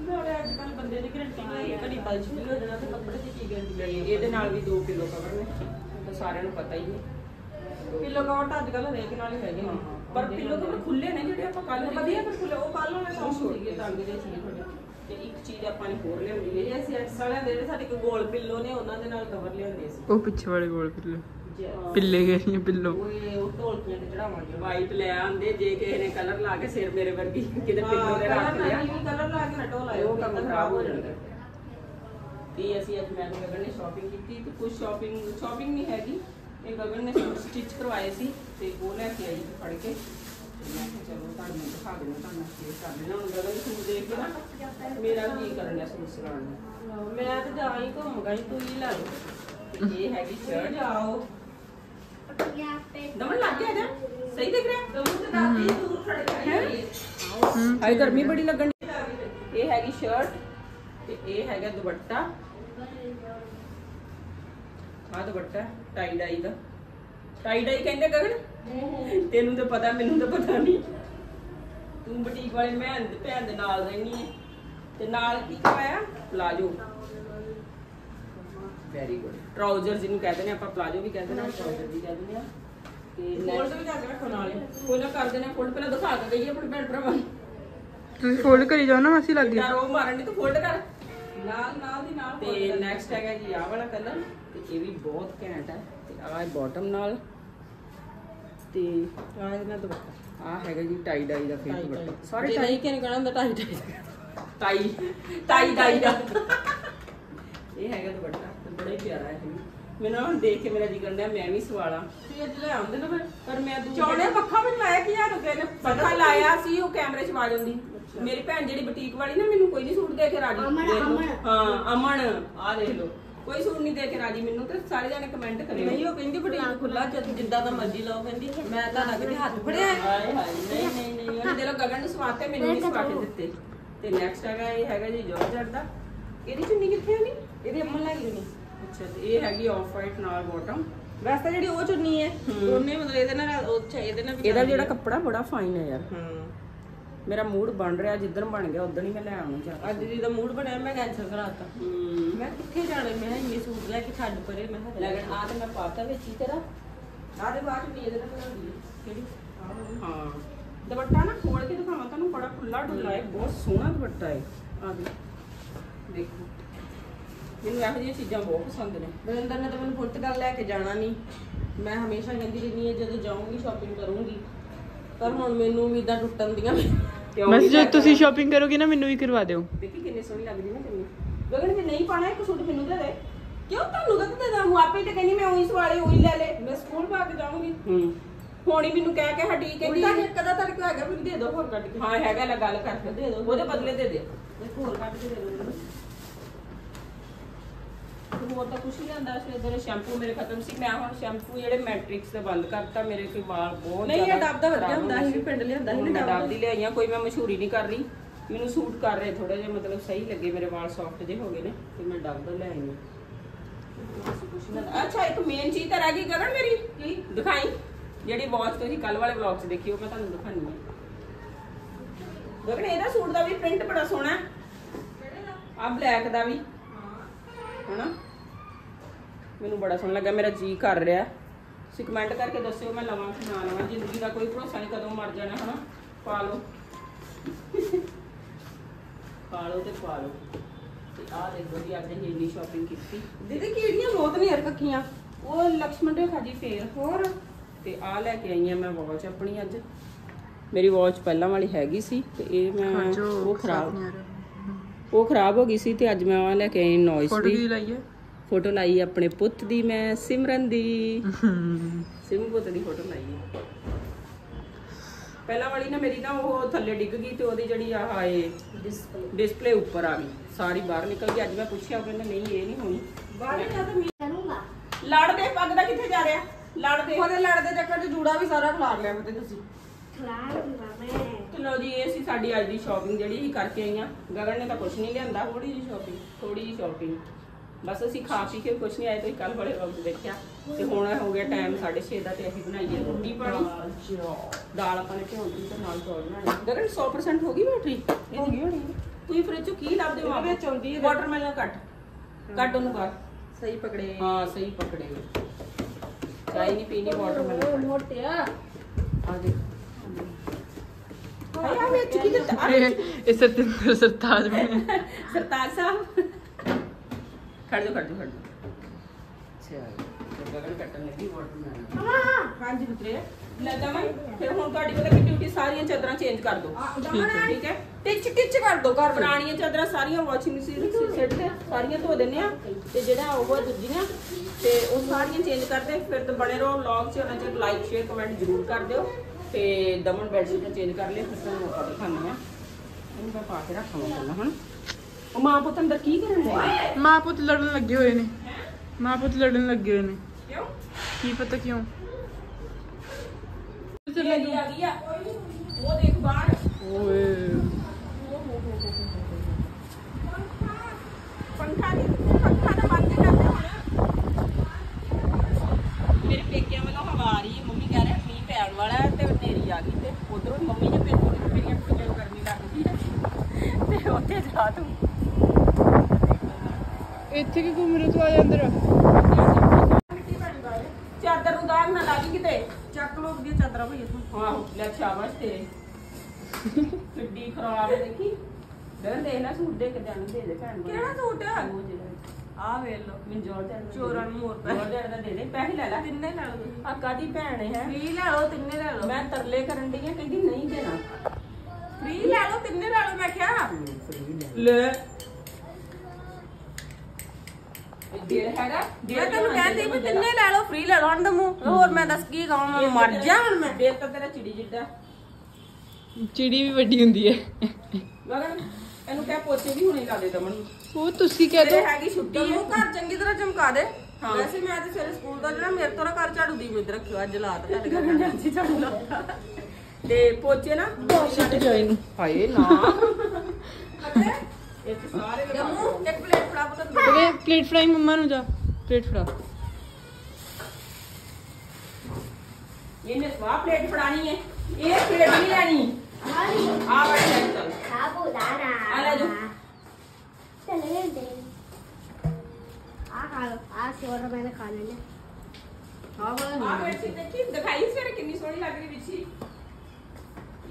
ਨਾਲੇ ਅੱਜ ਕੱਲ ਬੰਦੇ ਦੀ ਗਰੰਟੀ ਨਹੀਂ ਹੈ ਕਦੀ ਬਲਜ ਵੀ ਹੋ ਜਾਣਾ ਤੇ ਕੱਪੜੇ ਦੀ ਕੀ ਗਰੰਟੀ ਤੇ ਲੈਣੀ ਇਹਦੇ ਨਾਲ ਵੀ 2 ਕਿਲੋ ਕਵਰ ਨੇ ਤਾਂ ਸਾਰਿਆਂ ਨੂੰ ਪਤਾ ਹੀ ਹੈ। ਕਿਲੋ ਕਵਰ ਅੱਜ ਕੱਲ ਹਰੇਕ ਨਾਲ ਹੀ ਹੈਗੇ ਨੇ। ਪਰ ਪਿੱਲੋ ਕਵਰ ਖੁੱਲੇ ਨੇ ਜਿਹੜੇ ਆਪਾਂ ਕੱਲ ਵਧੀਆ ਪਰ ਫੁੱਲੇ ਉਹ ਕੱਲ ਵਾਲੇ ਉਹ ਸੌਂ ਛੋਟੇ ਸੀਗੇ ਤੰਗ ਜਿਹੇ ਸੀ ਤੇ ਚੀਜ਼ ਆਪਾਂ ਨੇ ਹੋਰ ਲਿਆਉਂਦੀ ਹੈ। ਇਹ ਅਸੀਂ ਐਕਸ ਵਾਲਿਆਂ ਦੇ ਜਿਹੜੇ ਸਾਡੇ ਕੋਲ ਗੋਲ ਪਿੱਲੋ ਨੇ ਉਹਨਾਂ ਦੇ ਨਾਲ ਕਵਰ ਲਿਆਉਂਦੇ ਸੀ। ਉਹ ਪਿੱਛੇ ਵਾਲੇ ਕੋਲ ਫਿਰ ਪਿੱਲੇ। ਗਏ ਨੇ ਪਿੱਲੋ ਓਏ ਉਹ ਢੋਲਕੀਆਂ ਤੇ ਚੜਾਵਾਂਗੇ ਵਾਈਟ ਲੈ ਆਂਦੇ ਜੇ ਕਿਸੇ ਨੇ ਕਲਰ ਲਾ ਕੇ ਸਿਰ ਮੇਰੇ ਵਰਗੀ ਕਿਤੇ ਪਿੱਲੋ ਦੇ ਰੱਖ ਲਿਆ। ਕਲਰ ਲਾ ਕੇ ਨਾ ਢੋਲਾ ਉਹ ਕੰਮ ਖਰਾਬ ਹੋ ਜਾਂਦਾ। ਤੇ ਅਸੀਂ ਅੱਜ ਮੈਂ ਗਗਨ ਨੇ ਸ਼ਾਪਿੰਗ ਕੀਤੀ ਤੇ ਕੁਝ ਸ਼ਾਪਿੰਗ ਸ਼ਾਪਿੰਗ ਨਹੀਂ ਹੈਗੀ। ਇਹ ਗਗਨ ਨੇ ਸੂਟ ਸਟਿਚ ਕਰਵਾਏ ਸੀ ਤੇ ਉਹ ਲੈ ਕੇ ਆਈ ਫੜ ਕੇ। ਤੇ ਮੈਂ ਕਿਹਾ ਚਲੋ ਤੁਹਾਨੂੰ ਮੈਂ ਦਿਖਾ ਦੇਣਾ ਤੁਹਾਨੂੰ ਸ਼ੇਅਰ ਕਰ ਦੇਣਾ ਹੁਣ ਗਗਨ ਸੂਟ ਦੇਖ ਕੇ ਨਾ ਮੇਰਾ ਵੀ ਜੀ ਕਰਨ ਡਿਆ ਸੂਟ ਸਿਲਾਉਣ ਨੂੰ ਮੈਂ ਤੇ ਜਾ ਹੀ ਘੁੰਮ ਗਈ ਤੂੰ ਹੀ ਲੈ ਲਓ ਤੇ ਇਹ ਹੈਗੀ ਸ਼ਰਟ ਜਾਓ ਦਮਨ ਲੱਗ ਗਿਆ ਜਾ ਸਹੀ ਦਿਖ ਰਿਹਾ ਦਮੂ ਤੇ ਦਾਦੀ ਦੂਰ ਖੜ ਕੇ ਹਾਏ ਗਰਮੀ ਬੜੀ ਲੱਗਣ ਡਈ। ਇਹ ਹੈਗੀ ਸ਼ਰਟ ਤੇ ਇਹ ਹੈਗਾ ਦੁਪੱਟਾ ਆ ਦੁਪੱਟਾ ਟਾਈ ਡਾਈ ਦਾ ਟਾਈ ਡਾਈ ਕਹਿੰਦੇ ਗਗਨ? ਤੈਨੂੰ ਤਾਂ ਪਤਾ ਮੈਨੂੰ ਤਾਂ ਪਤਾ ਨਹੀਂ। ਤੂੰ ਬੁਟੀਕ ਵਾਲੇ ਦੇ ਭੈਣ ਦੇ ਨਾਲ ਰਹਿਣੀ ਹੈ ਤੇ ਨਾਲ ਕੀ ਕਰਵਾਇਆ ਪਲਾਜੋ। ਵੈਰੀ ਗੁੱਡ ਟਰਾਊਜ਼ਰ ਜਿਹਨੂੰ ਕਹਿੰਦੇ ਨੇ ਆਪਾਂ ਪਲਾਜੋ ਵੀ ਕਹਿੰਦੇ ਨੇ ਟਰਾਊਜ਼ਰ ਵੀ ਕਹਿੰਦੇ ਆ ਤੇ ਫੋਲਡ ਵੀ ਕਰਕੇ ਰੱਖੋ ਨਾਲ ਕੋਈ ਨਾ ਕਰਦੇ ਨੇ ਫੋਲਡ ਪਹਿਲਾਂ ਦਿਖਾ ਕੇ ਗਈ ਆਪਣੇ ਭੈਣ ਭਰਾਵਾਂ ਨੂੰ। ਤੁਸੀਂ ਫੋਲਡ ਕਰੀ ਜਾਓ ਨਾ ਮਾਸੀ ਲੱਗ ਯਾਰ ਉਹ ਮਾਰਨ ਦੀ ਤੂੰ ਫੋਲਡ ਕਰ। ਨਾਲ ਨਾਲ ਦੀ ਨਾਲ ਤੇ ਨੈਕਸਟ ਹੈਗਾ ਜੀ ਆਹ ਵਾਲਾ ਕਲਰ ਤੇ ਇਹ ਵੀ ਬਹੁਤ ਘੈਂਟ ਹੈ। ਤੇ ਆਹ ਬਾਟਮ ਨਾਲ। ਤੇ ਆਹ ਇਹਦੇ ਨਾਲ ਦੁਪੱਟਾ। ਆਹ ਹੈਗਾ ਜੀ ਟਾਈ ਡਾਈ ਦਾ ਫੇਰ ਦੁਪੱਟਾ। ਸਾਰੇ ਟਾਈ ਕਿਹਨੇ ਕਹਣਾ ਹੁੰਦਾ ਟਾਈ ਟਾਈ ਟਾਈ ਟਾਈ ਡਾਈ ਦਾ। ਇਹ ਹੈਗਾ ਦੁਪੱਟਾ। ਤੇ ਬੜਾ ਹੀ ਪਿਆਰਾ ਹੈ ਇਹ। ਮੈਨੂੰ ਹੁਣ ਦੇਖ ਕੇ ਮੇਰਾ ਜੀ ਕਰਦਾ ਮੈਂ ਵੀ ਸਵਾਲਾਂ। ਤੇ ਅੱਜ ਲੈ ਆਉਂਦੇ ਨਾ ਫਿਰ? ਪਰ ਮੈਂ ਦੂਜੇ ਚੌੜੇ ਪੱਖਾ ਵੀ ਲਾਇਆ ਕੀ ਯਾਰ ਰੁਕੇ ਨੇ? ਪੱਖਾ ਲਾਇਆ ਸੀ ਉਹ ਕੈਮਰੇ 'ਚ ਆ ਜਾਂਦੀ ਮੇਰੀ ਭੈਣ ਜਿਹੜੀ ਬੁਟੀਕ ਵਾਲੀ ਨਾ ਮੈਨੂੰ ਕੋਈ ਨਹੀਂ ਸੂਟ ਦੇ ਕੇ ਰਾਜੀ। ਦੇਖ ਲਓ। ਹਾਂ ਅਮਨ। ਆਹ ਦੇਖ ਲਓ। ਕੋਈ ਸੂਟ ਨਹੀਂ ਦੇ ਕੇ ਰਾਜੀ ਮੈਨੂੰ ਤੇ ਸਾਰੇ ਜਾਣੇ ਕਮੈਂਟ ਕਰਿਓ। ਨਹੀਂ ਉਹ ਕਹਿੰਦੀ ਬਟੀਕ ਖੁੱਲਾ ਜਦ ਜਿੱਦਾਂ ਦਾ ਮਰਜ਼ੀ ਲਾਓ ਕਹਿੰਦੀ ਮੈਂ ਤਾਂ ਕਿਤੇ ਹੱਥ ਫੜਿਆ। ਹਾਏ ਹਾਏ ਨਹੀਂ ਨਹੀਂ ਨਹੀਂ ਉਹਨੇ ਦੇ ਲੋ ਗਗਨ ਨੂੰ ਸਵਾਤੇ ਮੈਨੂੰ ਨਹੀਂ ਸਵਾ ਕੇ ਦਿੱਤੇ। ਤੇ ਨੈਕਸਟ ਹੈਗਾ ਇਹ ਹੈਗਾ ਜੀ ਜੋਰਜਟ ਦਾ। ਇਹਦੀ ਚੁੰਨੀ ਕਿੱਥੇ ਆ ਨੀ ਇਹਦੀ ਅੰਮਾ ਲੈ ਗਈ ਨਹੀਂ ਅੱਛਾ ਤੇ ਇਹ ਹੈਗੀ ਆਫ ਵਾਈਟ ਨਾਲ ਬਾਟਮ ਵੈਸੇ ਤਾਂ ਜਿਹੜੀ ਉਹ ਚੁੰਨੀ ਹੈ ਉਹਨੇ ਮਤਲਬ ਇਹਦੇ ਨਾਲ ਉਹ ਅੱਛਾ ਇਹਦੇ ਨਾਲ ਵੀ ਇਹਦਾ ਜਿਹੜਾ ਕੱਪੜਾ ਬੜਾ ਫਾਈਨ ਹੈ ਯਾਰ। ਹਾਂ। ਮੇਰਾ ਮੂਡ ਬਣ ਰਿਹਾ ਜਿੱਦਣ ਬਣ ਗਿਆ ਉਦੋਂ ਹੀ ਮੈਂ ਲੈ ਆਉਂ ਜਾ ਅੱਜ ਦੀ ਦਾ ਮੂਡ ਬਣਿਆ ਮੈਂ ਕੈਂਸਲ ਕਰਾਤਾ। ਮੈਂ ਕਿੱਥੇ ਜਾਣਾ ਮੈਂ ਇੰਨੇ ਸੂਟ ਲੈ ਕੇ ਛੱਡ ਪਰੇ ਮੈਂ ਲਗਨ ਆ ਤੇ ਮੈਂ ਪਾਤਾ ਵਿੱਚ ਹੀ ਤੇਰਾ। ਆਦੇ ਬਾਅਦ ਵੀ ਇਹਦੇ ਨਾਲ ਬਣਾਉਂਦੀ ਕਿਹੜੀ? ਹਾਂ। ਦੁਪੱਟਾ ਨਾ ਖੋਲ ਕੇ ਦਿਖਾਵਾਂ ਤੁਹਾਨੂੰ ਬੜਾ ਖੁੱਲਾ ਡੁੱਲਾ ਹੈ ਬਹੁਤ ਸੋਹਣਾ ਦੁਪੱਟਾ ਹੈ ਆ ਦੇ ਦੇਖੋ। ਮੈਨੂੰ ਇਹੋ ਜਿਹੀਆਂ ਚੀਜ਼ਾਂ ਬਹੁਤ ਪਸੰਦ ਨੇ। ਦਵਿੰਦਰ ਨੇ ਤਾਂ ਮੈਨੂੰ ਪੁਰਤਗਾਲ ਲੈ ਕੇ ਜਾਣਾ ਨਹੀਂ ਮੈਂ ਹਮੇਸ਼ਾ ਕਹਿੰਦੀ ਰਹਿੰਦੀ ਹਾਂ ਜਦੋਂ ਜਾਊਂਗੀ ਸ਼ਾਪਿੰਗ ਕਰੂੰਗੀ। ਪਰ ਹੁਣ ਮੈਨੂੰ ਉਮੀਦਾਂ ਟੁੱਟਣ ਦੀਆਂ ਬਸ ਜੇ ਤੁਸੀਂ ਸ਼ਾਪਿੰਗ ਕਰੋਗੇ ਨਾ ਮੈਨੂੰ ਵੀ ਕਰਵਾ ਦਿਓ। ਦੇਖੀ ਕਿੰਨੀ ਸੋਹਣੀ ਲੱਗਦੀ ਨਾ ਤੈਨੂੰ। ਗਗਨ ਜੇ ਨਹੀਂ ਪਾਣਾ ਇੱਕ ਸੂਟ ਮੈਨੂੰ ਦੇ ਦੇ। ਕਿਉਂ ਤੁਹਾਨੂੰ ਕਦ ਦੇ ਦਾਂ ਆਪੇ ਤੇ ਕਹਿੰਦੀ ਮੈਂ ਉਹੀ ਸਵਾਲੇ ਉਹੀ ਲੈ ਲੈ। ਮੈਂ ਸਕੂਲ ਪਾ ਕੇ ਜਾਊਂਗੀ। ਹੂੰ। ਹੋਣੀ ਮੈਨੂੰ ਕਹਿ ਕੇ ਹਟੀ ਕਹਿੰਦੀ ਕਹਿੰਦੀ ਇੱਕ ਅੱਧਾ ਤੜਕੇ ਹੈਗਾ ਮੈਨੂੰ ਦੇ ਦਿਓ ਹੋਰ ਕੱਢ ਕੇ। ਹਾਂ ਹੈਗਾ ਲੈ ਗੱਲ ਕਰ ਦੇ ਦੋ ਉਹਦੇ ਬਦਲੇ ਦੇ ਦੇ ਇੱਕ ਹੋਰ ਕੱਢ ਕੇ ਦੇ ਦਿਓ। ਤੇ ਹੋਰ ਤਾਂ ਕੁਛ ਨਹੀਂ ਆਂਦਾ ਸੀ ਇਧਰ ਸ਼ੈਂਪੂ ਮੇਰੇ ਖਤਮ ਸੀ। ਮੈਂ ਹੁਣ ਸ਼ੈਂਪੂ ਜਿਹੜੇ ਮੈਟ੍ਰਿਕਸ ਦੇ ਬੰਦ ਕਰਤਾ ਮੇਰੇ ਕੋਈ ਵਾਲ ਬਹੁਤ ਨਹੀਂ, ਇਹ ਡੱਬ ਦਾ ਵਧੀਆ ਹੁੰਦਾ ਸੀ, ਪਿੰਡ ਲਿਆਂਦਾ ਸੀ ਨਾ ਡੱਬ ਦੀ। ਲਿਆਈਆਂ ਕੋਈ ਮੈਂ ਮਸ਼ਹੂਰੀ ਨਹੀਂ ਕਰ ਰਹੀ। ਮੈਨੂੰ ਸੂਟ ਕਰ ਰਹੇ ਥੋੜੇ ਜਿਹਾ ਮਤਲਬ ਸਹੀ ਲੱਗੇ ਮੇਰੇ ਵਾਲ ਸੌਫਟ ਜਿਹੇ ਹੋ ਗਏ ਨੇ ਤੇ ਮੈਂ ਡੱਬ ਦਾ ਲੈ ਆਈ ਹਾਂ। ਅੱਛਾ ਇੱਕ ਮੇਨ ਚੀਜ਼ ਤਾਂ ਰਹਿ ਗਈ ਗਗਨ ਮੇਰੀ। ਕੀ? ਦਿਖਾਈ? ਜਿਹੜੀ ਵਾਚ ਤੁਸੀਂ ਕੱਲ ਵਾਲੇ ਵਲੌਗ 'ਚ ਦੇਖੀ ਉਹ ਮੈਂ ਤੁਹਾਨੂੰ ਦਿਖਾਣੀ ਹੈ। ਗਗਨ ਇਹਦਾ ਸੂਟ ਦਾ ਵੀ ਪ੍ਰਿੰਟ ਬੜਾ ਸੋਹਣਾ ਹੈ। ਆ ਬਲੈਕ ਦਾ ਵੀ। ਹਨਾ? ਮੈਨੂੰ ਬੜਾ ਸੋਹਣਾ ਲੱਗਾ ਮੇਰਾ ਜੀ ਕਰ ਰਿਹਾ। ਤੁਸੀਂ ਕਮੈਂਟ ਕਰਕੇ ਦੱਸਿਓ ਮੈਂ ਲਵਾਂ ਕਿ ਨਾ ਲਵਾਂ ਜ਼ਿੰਦਗੀ ਦਾ ਕੋਈ ਭਰੋਸਾ ਨਹੀਂ ਕਦੋਂ ਮਰ ਜਾਣਾ ਹਨਾ? ਪਾ ਲਓ। ਪਾ ਲਓ ਤੇ ਪਾ ਲਓ। ਤੇ ਆਹ ਦੇਖੋ ਜੀ ਅੱਜ ਅਸੀਂ ਇੰਨੀ ਸ਼ਾਪਿੰਗ ਕੀਤੀ। ਦੀਦੀ ਕਿਹੜੀਆਂ ਬਹੁਤ ਨਹੀਂ ਰੱਖੀਆਂ ਉਹ ਲਕਸ਼ਮਣ ਰੇਖਾ ਜੀ ਫੇਰ ਹੋਰ? ਤੇ ਆ ਲੈ ਕੇ ਆਈ ਆ ਮੈਂ ਵਾਚ ਆਪਣੀ ਅੱਜ। ਮੇਰੀ ਵਾਚ ਪਹਿਲਾਂ ਵਾਲੀ ਹੈਗੀ ਸੀ ਤੇ ਇਹ ਮੈਂ ਉਹ ਖਰਾਬ ਉਹ ਖਰਾਬ ਹੋ ਗਈ ਸੀ ਤੇ ਅੱਜ ਮੈਂ ਆ ਲੈ ਕੇ ਆਈ ਨੋਇਸ ਫੋਟੋ ਦੀ ਫੋਟੋ ਲਾਈ ਆਪਣੇ ਪੁੱਤ ਦੀ ਮੈਂ ਸਿਮਰਨ ਦੀ। ਸਿਮ ਪੁੱਤ ਦੀ ਫੋਟੋ ਲਾਈ ਹੈ। ਪਹਿਲਾਂ ਵਾਲੀ ਨਾ ਮੇਰੀ ਨਾ ਉਹ ਥੱਲੇ ਡਿੱਗ ਗਈ ਤੇ ਉਹਦੀ ਜਿਹੜੀ ਆਹ ਏ ਡਿਸਪਲੇ ਉੱਪਰ ਆ ਗਈ। ਸਾਰੀ ਬਾਹਰ ਨਿਕਲ ਗਈ। ਅੱਜ ਮੈਂ ਪੁੱਛਿਆ ਉਹ ਕਹਿੰਦਾ ਨਹੀਂ ਇਹ ਨਹੀਂ ਹੋਣੀ। ਬਾਹਰ ਜਾ ਤਾਂ ਲੜ ਦੇ ਪੱਗ ਦਾ ਕਿੱਥੇ ਜਾ ਰਿਹਾ? ਲੜ ਦੇ ਉਹਦੇ ਲੜਦੇ ਚੱਕਰ 'ਚ ਜੂੜਾ ਵੀ ਸਾਰਾ ਖਲਾਰ ਲਿਆ ਤੇ ਤੁਸੀਂ। ਚਲੋ ਜੀ ਇਹ ਸੀ ਸਾਡੀ ਅੱਜ ਦੀ ਸ਼ਾਪਿੰਗ ਜਿਹੜੀ ਅਸੀਂ ਕਰਕੇ ਆਈਆਂ। ਗਗਨ ਨੇ ਤਾਂ ਕੁਝ ਨਹੀਂ ਲਿਆਂਦਾ। ਥੋੜੀ ਜਿਹੀ ਸ਼ਾਪਿੰਗ ਥੋੜੀ ਜਿਹੀ ਸ਼ਾਪਿੰਗ ਬਸ ਅਸੀਂ ਖਾ ਪੀ ਕੇ ਕੁਝ ਨਹੀਂ ਆਏ ਤੁਸੀਂ ਕੱਲ ਵਾਲੇ ਵਕਤ ਦੇਖਿਆ। ਤੇ ਹੁਣ ਹੋ ਗਿਆ ਟਾਈਮ 6:30 ਦਾ ਤੇ ਅਸੀਂ ਬਣਾਈਏ ਰੋਟੀ ਪਾਣੀ। ਦਾਲ ਆਪਾਂ ਨੇ ਭਿਉਂਤੀ ਤੇ ਨਾਲ ਚੌਲ ਬਣਾਏ। ਗਗਨ 100% ਹੋ ਗਈ ਬੈਟਰੀ ਹੋ ਗਈ ਹੋਣੀ। ਤੁਸੀਂ ਫ੍ਰਿਜ ਚੋਂ ਕੀ ਲੱਭਦੇ ਹੋ ਵਿੱਚ ਆਉਂਦੀ ਹੈ ਵਾਟਰਮੈਲਨ ਕੱਟ। ਕੱਟ ਉਹਨੂੰ ਬਾਹਰ। ਸਹੀ ਪਕੜੇ। ਹਾਂ ਸਹੀ ਪਕੜੇ। ਚਾਈ ਨਹੀਂ ਪੀਣੀ ਵਾਟਰਮੈਲਨ ਮੋਟਿਆ। ਆ ਦੇਖ। ਹਾਏ ਆ ਵਿੱਚ ਕੀ ਦਿੱਤਾ? ਆਹ ਵਿੱਚ ਇਹ ਸਰਤਾਜ ਸਾਹਿਬ। ਖੜ ਜਾ ਖੜ ਜਾ ਖੜ ਜਾ ਅੱਛਾ ਗਗਨ ਕੱਟਣ ਲੱਗੀ ਵਾਟਰਮੈਲਨ ਹਾਂਜੀ ਪੁੱਤਰੇ ਲੈ ਦਮਨ ਫਿਰ ਹੁਣ ਤੁਹਾਡੀ ਪਤਾ ਕਿ ਡਿਊਟੀ ਸਾਰੀਆਂ ਚਾਦਰਾਂ ਚੇਂਜ ਕਰ ਦਿਓ। ਠੀਕ ਹੈ ਟਿਚ ਟਿਚ ਕਰ ਦੋ ਘਰ ਪੁਰਾਣੀਆਂ ਚਾਦਰਾਂ ਸਾਰੀਆਂ ਵਾਸ਼ਿੰਗ ਮਸ਼ੀਨ ਸੈੱਟ ਤੇ ਸਾਰੀਆਂ ਧੋ ਦਿੰਨੇ ਆ ਤੇ ਜਿਹੜਾ ਉਹ ਆ ਦੂਜੀਆਂ ਤੇ ਉਹ ਸਾਰੀਆਂ ਚੇਂਜ ਕਰਦੇ ਫਿਰ ਤਾਂ ਬਣੇ ਰਹੋ ਵਲੌਗ ਚ ਉਹਨਾਂ ਚ ਲਾਈਕ ਸ਼ੇਅਰ ਕਮੈਂਟ ਜ਼ਰੂਰ ਕਰ ਦਿਓ। ਤੇ ਦਮਨ ਬੈਡਸ਼ੀਟ ਚੇਂਜ ਕਰ ਲਿਆ ਫਿਰ ਤੁਹਾਨੂੰ ਆਪਾਂ ਦਿਖਾਉਂਦੇ ਆ ਇਹਨੂੰ ਮੈਂ ਪਾ ਕੇ ਰੱਖਾਂ ਪਹਿਲਾਂ ਹੁਣ। ਉਹ ਮਾਂ ਪੁੱਤ ਅੰਦਰ ਕੀ ਕਰਨ ਦੇ ਮਾਂ ਪੁੱਤ ਲੜਨ ਲੱਗੇ ਹੋਏ ਨੇ। ਮਾਂ ਪੁੱਤ ਲੜਨ ਲੱਗੇ ਹੋਏ ਨੇ। ਕਿਉਂ? ਕੀ ਪਤਾ ਕਿਉਂ? ਚੱਲੇਗੀ ਆ ਗਈ ਆ। ਉਹ ਦੇਖ ਬਾਹਰ। ਓਏ ਪੰਖਾ ਨਹੀਂ ਪੰਖਾ ਤਾਂ ਬੰਦ ਕਰ ਦੇ ਹੁਣ ਮੇਰੇ ਪੇਕਿਆਂ ਵੱਲੋਂ ਹਵਾ ਆ ਰਹੀ ਹੈ ਮੰਮੀ ਕਹਿ ਰਹੇ ਮੀਂਹ ਪੈਣ ਵਾਲਾ ਹੈ ਤੇ ਹਨੇਰੀ ਆ ਗਈ ਤੇ ਉਧਰੋਂ ਮੰਮੀ ਨੇ ਫਿਰ ਥੋੜੀ ਮੇਰੀਆਂ ਅੱਖਾਂ ਨੂੰ ਗਰਮੀ ਲੱਗਦੀ ਹੈ ਤੇ ਉੱਥੇ ਜਾ ਤੂੰ ਇੱਥੇ ਕਿ ਘੁੰਮ ਰਹੇ ਤੂੰ ਆ ਜਾ ਅੰਦਰ ਚਾਦਰ ਨੂੰ ਦਾਗ ਨਾ ਲੱਗ ਕਿਤੇ। ਚੱਕ ਲੋ ਦੀਆਂ ਚਾਦਰਾਂ ਭਈ ਇਥੋਂ ਆਹੋ ਲੈ ਸ਼ਾਬਾਸ਼ ਤੇਰੇ। ਕਿੱਡੀ ਖਰਾਬ ਹੈ ਦੇਖੀ। ਦੇ ਦੇਖ ਲੈ ਸੂਟ ਦੇ ਕੇ ਜਾਣ ਦੇ ਦੇ ਭੈਣ ਨੂੰ। ਕਿਹੜਾ ਸੂਟ ਆ? ਉਹ ਜਿਹੜਾ ਆ ਵੇਖ ਲੋ ਮਨਜੋਰ ਦੇ ਚੋਰਾਂ ਨੂੰ ਮੋਰ ਪੈ। ਮੋਰ ਦੇ ਦਾ। ਦੇ ਦੇ ਪੈਸੇ ਲੈ ਲੈ। ਤਿੰਨੇ ਲੈ ਆ ਕਾਦੀ ਭੈਣ ਹੈ? ਫ੍ਰੀ ਲੈ ਲਓ ਤਿੰਨੇ ਲੈ ਲਓ। ਮੈਂ ਤਰਲੇ ਕਰਨ ਡਈ ਆ ਕਹਿੰਦੀ ਨਹੀਂ ਦੇਣਾ। ਫ੍ਰੀ ਲੈ ਲਓ ਤਿੰਨੇ ਲੈ ਲਓ ਮੈਂ ਕਿਹਾ। ਲੈ। ਹੈਗਾ? ਮੈਂ ਤੈਨੂੰ ਕਹਿੰਦੀ ਵੀ ਤਿੰਨੇ ਲੈ ਲਓ ਫ੍ਰੀ ਲੈ ਲਓ ਅੰਦ ਮੂੰਹ। ਹੋਰ ਮੈਂ ਦੱਸ ਕੀ ਕਹਾਂ ਮੈਂ ਮਰ ਜਾ ਹੁਣ ਮੈਂ। ਦੇਰ ਤਾਂ ਤੇਰਾ ਚਿੜੀ ਜਿੱਡਾ। ਚਿੜੀ ਵੀ ਵੱਡੀ ਹੁੰਦੀ ਹੈ। ਇਹਨੂੰ ਕਹਿ ਪੋਚੇ ਵੀ ਹੁਣੇ ਲਾ ਦੇ ਦਮਨ ਨੂੰ। ਉਹ ਤੁਸੀਂ ਕਹਿ ਤੇਰੇ ਦੋ। ਹੈਗੀ ਛੁੱਟੀ ਹੈ। ਤੂੰ ਘਰ ਚੰਗੀ ਤਰ੍ਹਾਂ ਚਮਕਾ ਦੇ। ਹਾਂ। ਵੈਸੇ ਮੈਂ ਤੇ ਸਵੇਰੇ ਸਕੂਲ ਦਾ ਜਿਹੜਾ ਮੇਰੇ ਤੋਂ ਨਾ ਘਰ ਝਾੜੂ ਦੀ ਉਮੀਦ ਰੱਖਿਓ ਅੱਜ ਲਾਤ ਤੁਹਾਡੇ ਘਰ ਗਗਨ ਡਾਂਸੀ ਝਾੜੂ ਲਾਤਾ ਤੇ ਪੋਚੇ ਨਾ ਸਿੱਟ ਜਾਏ ਨੂੰ ਹਾਏ ਨਾ। ਇਹ ਤਾਂ ਸਾਰੇ ਲਗਾ ਜੰਮੂ ਇੱਕ ਪਲੇਟ ਫੜਾ ਪੁੱਤ ਵੇ ਪਲੇਟ ਫਰਾਈ ਮੰਮਾ ਨੂੰ ਜਾ ਪਲੇਟ ਫੜਾ ਇਹਨੇ ਸਵਾ ਪਲੇਟ ਫੜਾਣੀ ਹੈ ਇਹ ਪਲੇਟ ਨਹੀਂ ਲੈਣੀ ਆ ਬੈਠ ਜਾ ਚੱਲ ਸਾਬੂਦਾਨਾ ਆ ਲੈ ਜਾਓ। ਚਲੇ ਗਏ ਆ ਖਾ ਲਓ ਆ ਸ਼ੋਰ ਮੈंने ਖਾ ਲਿਆ ਹਾਂ ਵਾਲਾ ਆ ਬੈਠੀ ਦੇਖੀ ਦਿਖਾਈ ਸਵੇਰੇ ਕਿੰਨੀ ਸੋਹਣੀ ਲੱਗ ਰਹੀ ਵਿੱਚੀ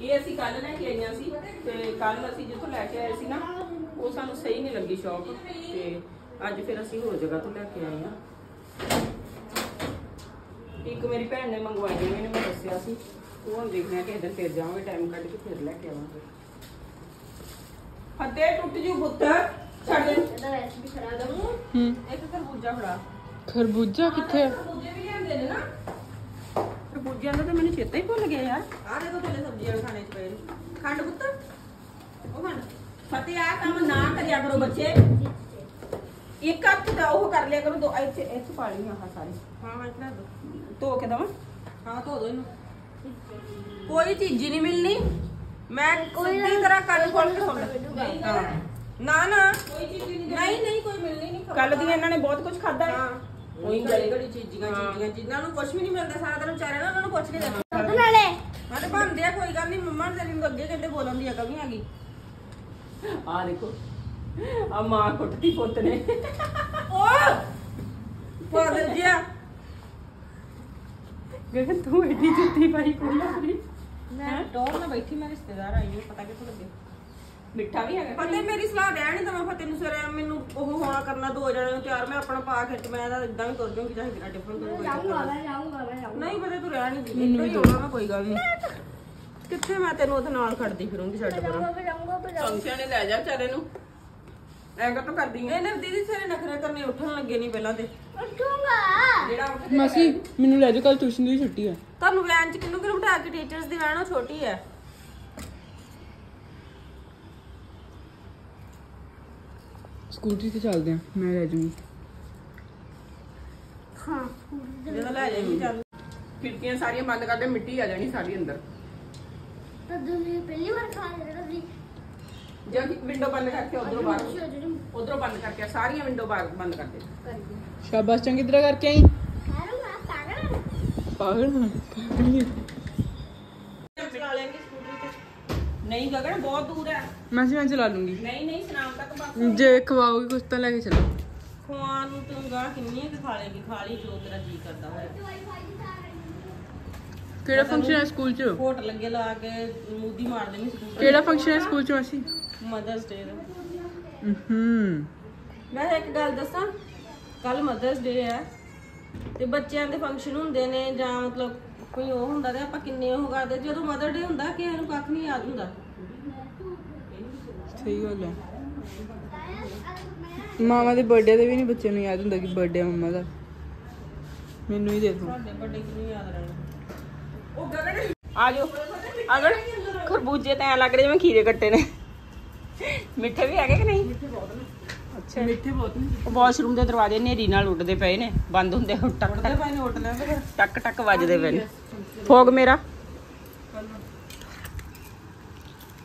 ਇਹ ਅਸੀਂ ਕੱਲ ਲੈ ਕੇ ਆਈਆਂ ਸੀ ਤੇ ਕੱਲ ਅਸੀਂ ਜਿੱਥੋਂ ਲੈ ਕੇ ਆਏ ਸੀ ਨਾ ਉਹ ਸਾਨੂੰ ਸਹੀ ਨਹੀਂ ਲੱਗੀ ਸ਼ੌਪ ਤੇ ਅੱਜ ਫਿਰ ਅਸੀਂ ਹੋਰ ਜਗ੍ਹਾ ਤੋਂ ਲੈ ਕੇ ਆਏ ਆ ਇੱਕ ਮੇਰੀ ਭੈਣ ਨੇ ਮੰਗਵਾਈਆਂ ਮੈਨੂੰ ਮੈਂ ਦੱਸਿਆ ਸੀ। ਉਹ ਹੁਣ ਦੇਖਦੇ ਆ ਕਿ ਦਿਨ ਫਿਰ ਜਾਵਾਂਗੇ ਟਾਈਮ ਕੱਢ ਕੇ ਫਿਰ ਲੈ ਕੇ ਆਵਾਂਗੇ। ਫੱਤੇ ਟੁੱਟ ਜੂ ਪੁੱਤ ਛੱਡ ਦੇ। ਇਹਦਾ ਵੈਸੇ ਵੀ ਹੈ ਹੂੰ। ਇੱਕ ਖਰਬੂਜਾ ਫੜਾ। ਖਰਬੂਜਾ ਕਿੱਥੇ? ਹੈ ਖਰਬੂਜੇ ਵੀ ਲਿਆਂਦੇ ਨੇ ਨਾ। ਖਰਬੂਜਿਆਂ ਦਾ ਤਾਂ ਮੈਨੂੰ ਚੇਤਾ ਹੀ ਭੁੱਲ ਗਿਆ ਯਾਰ। ਆ ਦੇਖੋ ਥੱਲੇ ਸਬਜ਼ੀਆਂ ਖਾਣੇ ਚ ਪਏ ਨੇ। ਖੰਡ ਪੁੱਤ ਉਹ ਖੰਡ। ਫਤਿਹ ਆ ਕੰਮ ਨਾ ਕਰਿਆ ਕਰੋ ਬੱਚੇ। ਇੱਕ ਹੱਥ ਦਾ ਉਹ ਕਰ ਲਿਆ ਕਰੋ ਦੋ ਇੱਥੇ ਇੱਥੇ ਪਾ ਲਈ ਆਹ ਸਾਰੀ। ਹਾਂ ਹਾਂ ਇੱਥੇ ਰੱਖ ਦੋ? ਧੋ ਕੇ ਦਵਾਂ? ਹਾਂ ਧੋ ਦੋ ਇਹਨੂੰ। ਕੋਈ ਚੀਜ਼ ਹੀ ਨਹੀਂ ਮਿਲਣੀ। ਮੈਂ ਸਿੱਧੀ ਤਰ੍ਹਾਂ ਕੱਢ ਖੋਲ ਕੇ ਸੁਣ ਹਾਂ। ਨਾ ਨਾ। ਕੋਈ ਚੀਜ਼ ਨਹੀਂ ਨਹੀਂ ਨਹੀਂ ਕੋਈ ਮਿਲਣੀ ਨਹੀਂ ਕੱਲ ਦੀ ਇਹਨਾਂ ਨੇ ਬਹੁਤ ਕੁਝ ਖਾਦਾ ਹੈ। ਹਾਂ। ਉਹੀ ਗਲੀ ਗਲੀ ਚੀਜ਼ੀਆਂ ਚੀਜ਼ੀਆਂ ਜਿਨ੍ਹਾਂ ਨੂੰ ਕੁਝ ਵੀ ਨਹੀਂ ਮਿਲਦਾ ਸਾਰਾ ਦਿਨ ਵਿਚਾਰੇ ਨਾ ਉਹਨਾਂ ਨੂੰ ਪੁੱਛ ਕੇ ਦੇਖੋ। ਦੁੱਧ ਨਾਲੇ ਮੈਂ ਤਾਂ ਭਾਂਦੇ ਆ ਕੋਈ ਗੱਲ ਨਹੀਂ ਮੰਮਾ ਨੇ ਤੇਰੀ ਨੂੰ ਅੱਗੇ ਕਹਿੰਦੇ ਬੋਲਣ ਦੀ ਅਕਲ ਨਹੀਂ ਹੈਗੀ। ਆ ਦੇਖੋ। ਆ ਮਾਂ ਕੁੱਟਦੀ ਪੁੱਤ ਨੇ। ਓ ਪਾਗਲ ਜਿਆ ਗਗਨ ਤੂੰ ਐਡੀ ਜੁੱਤੀ ਪਾਈ ਕੋਈ ਮੈਂ ਡੋਰ ਨਾਲ ਬੈਠੀ ਮੈਂ ਰਿਸ਼ਤੇਦਾਰ ਆਈ ਨੂੰ ਪਤਾ ਕਿੱਥੋਂ ਲੱਗੇ। ਮਿੱਠਾ ਵੀ ਹੈਗਾ ਫਤਿਹ ਮੇਰੀ ਸਲਾਹ ਰਹਿ ਨਹੀਂ ਤਾਂ ਮੈਂ ਫਤਿਹ ਨੂੰ ਸਵੇਰੇ ਮੈਨੂੰ ਉਹ ਹੋਣਾ ਕਰਨਾ ਦੋ ਜਣਿਆਂ ਨੂੰ ਤਿਆਰ ਮੈਂ ਆਪਣਾ ਪਾ ਕੇ ਤੇ ਮੈਂ ਤਾਂ ਇਦਾਂ ਵੀ ਕਰ ਜੂੰਗੀ ਚਾਹੇ ਟਿਫਨ ਕਰੂ ਕੋਈ ਜਾਊਂਗਾ ਨਹੀਂ। ਮੈਂ ਜਾਊਂਗਾ ਮੈਂ ਜਾਊਂਗਾ। ਨਹੀਂ ਪਤਾ ਤੂੰ ਰਹਿ ਨਹੀਂ ਦੀ ਇੱਧਰ ਹੀ ਆਉਣਾ ਮੈਂ ਕੋਈ ਗੱਲ ਨਹੀਂ। ਕਿੱਥੇ ਮੈਂ ਤੈਨੂੰ ਉਹਦੇ ਨਾਲ ਖੜਦੀ ਫਿਰੂੰਗੀ ਛੱਡ ਪਰਾਂ। ਮੈਂ ਜਾਊਂਗਾ ਸੰਸਿਆ ਨੇ ਲੈ ਜਾ ਵਿਚਾਰੇ ਨੂੰ। ਐਂ ਕਾ ਕਰਦੀ ਹੈ ਇਹਨੇ ਦੀਦੀ ਸਵੇਰੇ ਨਖਰੇ ਕਰਨੇ ਉੱਠਣ ਲੱਗੇ ਨਹੀਂ ਪਹਿਲਾਂ ਤੇ। ਉੱਠੂੰਗਾ। ਜਿਹੜਾ ਉੱਠ ਮਾਸੀ ਮੈਨੂੰ ਲੈ ਜਾਓ ਕੱਲ ਟਿਊਸ਼ਨ ਦੀ ਛੁੱਟੀ ਹੈ ਤੁਹਾਨੂੰ ਵੈਨ ਚ ਕਿੰਨੂੰ ਕਿੰਨੂੰ ਬਿਠਾ ਕੇ ਟੀਚਰਸ ਦੀ ਵੈਨ ਉਹ ਛੋਟੀ ਹੈ ਸਕੂਟਰੀ ਤੇ ਚੱਲਦੇ ਆ ਮੈਂ ਲੈ ਜਾਊਂਗੀ। ਹਾਂ ਜਦੋਂ ਲੈ ਜਾਏਗੀ ਚੱਲ। ਖਿੜਕੀਆਂ ਸਾਰੀਆਂ ਬੰਦ ਕਰ ਦੇ ਮਿੱਟੀ ਆ ਜਾਣੀ ਸਾਰੀ ਅੰਦਰ। ਤਾਂ ਤੁਸੀਂ ਪਹਿਲੀ ਵਾਰ ਖਾ ਰਹੇ ਹੋ ਤੁਸੀਂ ਜੇ ਵਿੰਡੋ ਬੰਦ ਕਰਕੇ ਉਧਰੋਂ ਬਾਹਰ ਉਧਰੋਂ ਬੰਦ ਕਰਕੇ ਸਾਰੀਆਂ ਵਿੰਡੋ ਬੰਦ ਕਰ ਦੇ ਸ਼ਾਬਾਸ਼ ਚੰਗੀ ਤਰ੍ਹਾਂ ਕਰਕੇ ਆਈ ਖਾਰੂ ਮੈਂ ਪਾਗਲ ਹਾਂ। ਪਾਗਲ ਹਾਂ ਪਾਗਲ ਹੀ ਹਾਂ। ਚਲਾ ਲੈਂਗੇ ਸਕੂਟਰੀ ਤੇ ਨਹੀਂ ਗਗਨ ਬਹੁਤ ਦੂਰ ਹੈ ਮੈਂ ਸੀ ਮੈਂ ਚਲਾ ਲੂੰਗੀ ਨਹੀਂ ਨਹੀਂ ਸਨਾਮ ਤੱਕ ਬਸ ਜੇ ਖਵਾਓਗੇ ਕੁਛ ਤਾਂ ਲੈ ਕੇ ਚੱਲੋ ਖਵਾਨ ਨੂੰ ਤੂੰ ਗਾਹ ਕਿੰਨੀਆਂ ਕੁ ਖਾ ਲੇਗੀ ਖਾ ਲਈ ਜੋ ਤੇਰਾ ਜੀ ਕਰਦਾ ਹੋਇਆ ਕਿਹੜਾ ਫੰਕਸ਼ਨ ਹੈ ਸਕੂਲ 'ਚ? ਕੋਟ ਲੱਗੇ ਲਾ ਕੇ ਮੂਦੀ ਮਾਰ ਦੇਣੀ ਸਕੂਟਰ ਕਿਹੜਾ ਫੰਕਸ਼ਨ ਹੈ ਸਕੂਲ 'ਚ ਮਾਸੀ ਮਦਰਸ ਡੇ ਦਾ। ਹੂੰ। ਮੈਂ ਇੱਕ ਗੱਲ ਦੱਸਾਂ ਕੱਲ ਮਦਰਸ ਡੇ ਹੈ ਤੇ ਬੱਚਿਆਂ ਦੇ ਫੰਕਸ਼ਨ ਹੁੰਦੇ ਨੇ ਜਾਂ ਮਤਲਬ ਕੋਈ ਉਹ ਹੁੰਦਾ ਤੇ ਆਪਾਂ ਕਿੰਨੇ ਉਹ ਕਰਦੇ ਜਦੋਂ ਮਦਰ ਡੇ ਹੁੰਦਾ ਕਿ ਇਹਨੂੰ ਕੱਖ ਨਹੀਂ ਯਾਦ ਹੁੰਦਾ। ਸਹੀ ਗੱਲ ਹੈ। ਮਾਮਾ ਦੇ ਬਰਥਡੇ ਤੇ ਵੀ ਨਹੀਂ ਬੱਚੇ ਨੂੰ ਯਾਦ ਹੁੰਦਾ ਕਿ ਬਰਥਡੇ ਮੰਮਾ ਦਾ। ਮੈਨੂੰ ਹੀ ਦੇਖੋ ਸਾਡੇ ਵੱਡੇ ਕਿਹਨੂੰ ਯਾਦ ਰਹਿਣਾ? ਉਹ ਗਗਨ ਆ ਜਾਓ ਅਗਰ ਖਰਬੂਜੇ ਤਾਂ ਐ ਲੱਗ ਰਹੇ ਜਿਵੇਂ ਖੀਰੇ ਕੱਟੇ ਨੇ। ਮਿੱਠੇ ਵੀ ਹੈਗੇ ਕਿ ਨਹੀਂ? ਅੱਛਾ। ਮਿੱਠੇ ਬਹੁਤ ਨੇ। ਉਹ ਵਾਸ਼ਰੂਮ ਦੇ ਦਰਵਾਜ਼ੇ ਨੇਰੀ ਨਾਲ ਉੱਡਦੇ ਪਏ ਨੇ। ਬੰਦ ਹੁੰਦੇ ਹੁਣ ਟਕ ਨੇ ਹੈ ਫਿਰ ਟਕ ਟਕ ਵੱਜਦੇ ਪਏ ਨੇ। ਫੋਗ ਮੇਰਾ।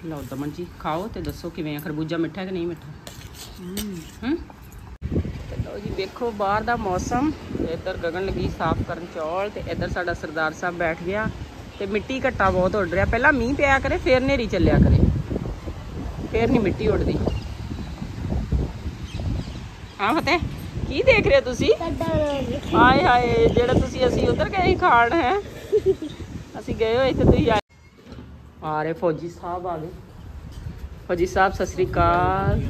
ਲਓ ਦਮਨ ਜੀ ਖਾਓ ਤੇ ਦੱਸੋ ਕਿਵੇਂ ਆ? ਖਰਬੂਜਾ ਮਿੱਠਾ ਕਿ ਨਹੀਂ ਮਿੱਠਾ? ਹੂੰ? ਲਓ ਜੀ ਵੇਖੋ ਬਾਹਰ ਦਾ ਮੌਸਮ। ਇੱਧਰ ਗਗਨ ਲੱਗੀ ਸਾਫ਼ ਕਰਨ ਚੌਲ ਤੇ ਇੱਧਰ ਸਾਡਾ ਸਰਦਾਰ ਸਾਹਿਬ ਬੈਠ ਗਿਆ ਤੇ ਮਿੱਟੀ ਘੱਟਾ ਬਹੁਤ ਉੱਡ ਰਿਹਾ। ਪਹਿਲਾਂ ਮੀਂਹ ਪਿਆ ਕਰੇ, ਫੇਰ ਨੇਰੀ ਚੱਲਿਆ ਕਰੇ। ਫੇਰ ਨਹੀਂ ਮਿੱਟੀ ਉੱਡਦੀ। ਹਾਂ ਫਤਿਹ, ਕੀ ਦੇਖ ਰਹੇ ਹੋ ਤੁਸੀਂ? ਹਾਏ ਹਾਏ, ਜਿਹੜਾ ਤੁਸੀਂ ਅਸੀਂ ਉਧਰ ਗਏ ਸੀ ਖਾਣ, ਹੈ? ਅਸੀਂ ਗਏ ਹੋਏ ਤੇ ਤੁਸੀਂ ਆ ਰਹੇ ਫੌਜੀ ਸਾਹਿਬ ਆ ਗਏ। ਫੌਜੀ ਸਾਹਿਬ, ਸਤਿ ਸ੍ਰੀ ਅਕਾਲ।